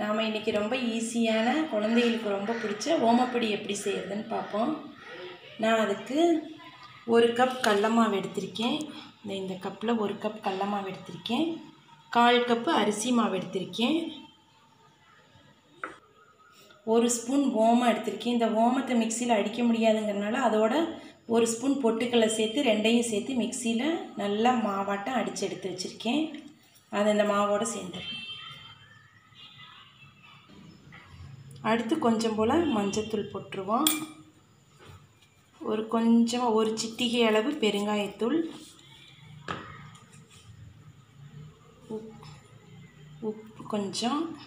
நாம் இன்றைக்கி ரொம்ப ஈஸியான குழந்தைகளுக்கு ரொம்ப பிடிச்ச ஓமப்பொடி எப்படி செய்கிறதுன்னு பார்ப்போம். நான் அதுக்கு ஒரு கப் கடல மாவு எடுத்திருக்கேன். இந்த இந்த கப்பில் ஒரு கப் கடல மாவு எடுத்திருக்கேன். கால் கப்பு அரிசி மாவு எடுத்திருக்கேன். ஒரு ஸ்பூன் ஓமம் எடுத்திருக்கேன். இந்த ஓமத்தை மிக்சியில் அடிக்க முடியாதுங்கிறனால அதோட ஒரு ஸ்பூன் பொட்டுக்கடலை சேர்த்து ரெண்டையும் சேர்த்து மிக்சியில் நல்லா மாவாட்டம் அடித்து எடுத்து வச்சுருக்கேன். அதை இந்த மாவோடு சேர்ந்துருக்கேன் அடுத்து கொஞ்சம் போல் மஞ்சத்தூள் போட்டுருவோம். ஒரு கொஞ்சம் ஒரு சிட்டிகை அளவு பெருங்காயத்தூள். உப் உப்பு கொஞ்சம்.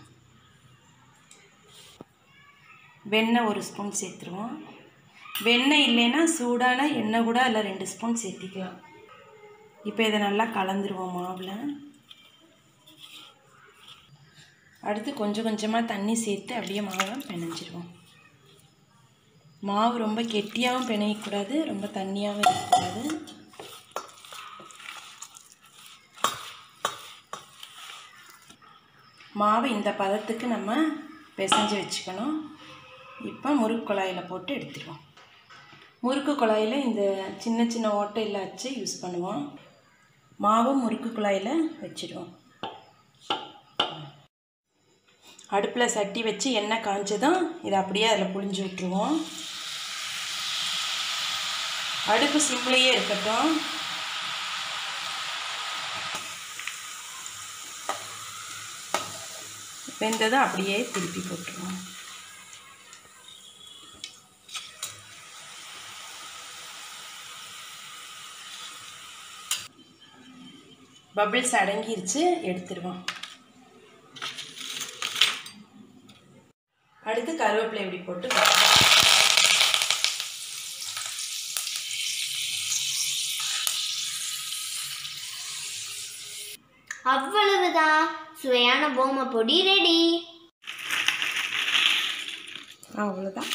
வெண்ணெய் ஒரு ஸ்பூன் சேர்த்துருவோம். வெண்ணெய் இல்லைன்னா சூடான எண்ணெய் கூட அதில் ரெண்டு ஸ்பூன் சேர்த்திக்கலாம். இப்போ இதை நல்லா கலந்துருவோம் மாவில். அடுத்து கொஞ்சம் கொஞ்சமாக தண்ணி சேர்த்து அப்படியே மாவை பிணைஞ்சிருவோம். மாவு ரொம்ப கெட்டியாகவும் பிணையக்கூடாது ரொம்ப தண்ணியாகவும் இருக்கக்கூடாது. மாவை இந்த பதத்துக்கு நம்ம பிசைஞ்சு வச்சுக்கணும். இப்போ முறுக்கு குழாயில் போட்டு எடுத்துருவோம். முறுக்கு குழாயில் இந்த சின்ன சின்ன ஓட்டையில் வச்சு யூஸ் பண்ணுவோம். மாவும் முறுக்கு குழாயில் வச்சிடுவோம் அடுப்பில் சட்டி வச்சு எண்ணெய் காய்ச்சதும் இதை அப்படியே அதில் புழிஞ்சு விட்ருவோம் அடுப்பு சிம்லேயே இருக்கட்டும். வெந்ததும் அப்படியே திருப்பி போட்டுருவோம். பபிள்ஸ் அடங்கிருச்சு எடுத்துருவோம். அடுத்து கருவேப்பிலை இப்படி போட்டு அவ்வளவுதான். சுவையான பொம்மை பொடி ரெடி அவ்வளோதான்